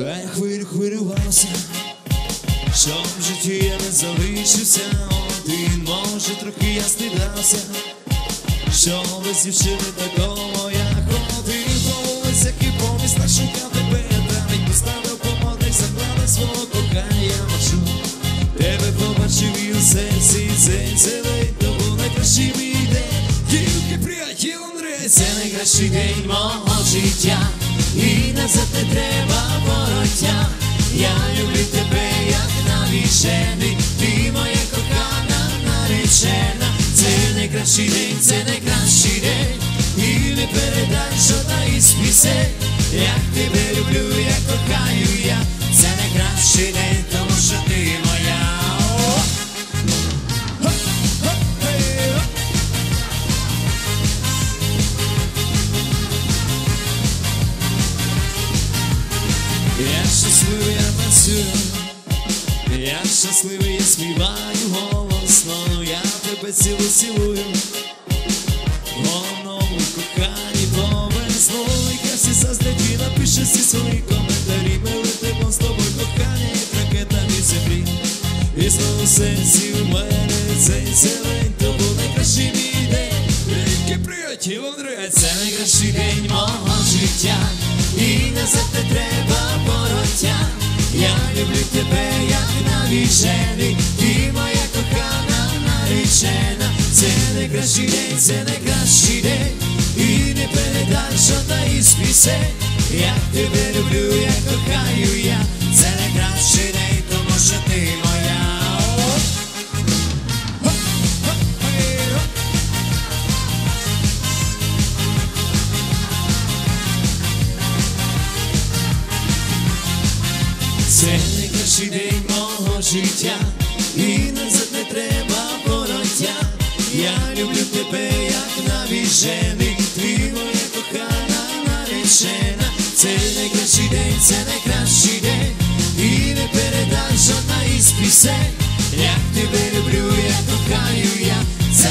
Хай хвилю хвилювався, що в житті я не залишився один, може трохи я стидався, що без дівчини такого я ходив по вулицях і помість шукав тебе, навіть поставив помодних заклали свого кохання маршрут. Тебе побачив і у серці цей цілий, то був найкращий мій день. Тільки приятель це найкращий день мого життя. І назад не треба вороття. Я люблю тебе, як навішений, ти моя кохана наречена. Це найкращий день, це найкращий день. І не передай жодна із пісень. Як тебе люблю, як кохаю я. Це найкращий день, щасливий, я танцюю, я щасливий, я співаю голосно, я тебе цілу цілую, головному коханні повезло, і всі заздрять і напише всі свої коментарі, ми летимо з тобою кохання, як ракета від і знову серці у мене цей зелень, то був найкращий мій день, приятель Андрей, це найкращий день мого життя, і не треба вороття. Zaljublju tebe, ja ti naviženi Ti moja kochana navižena Cene grašine, cene grašine. I ne predaš onda ispise. Ja tebe ljublju, ja kochaju ja. Cene grašine, to možete Це найкращий день мого життя, і назад не треба вороття. Я люблю тебе, як навіжений, ти моя кохана наречена. Це найкращий день, це найкращий день, і не передай жодна із пісень. Як тебе люблю, як кохаю я, це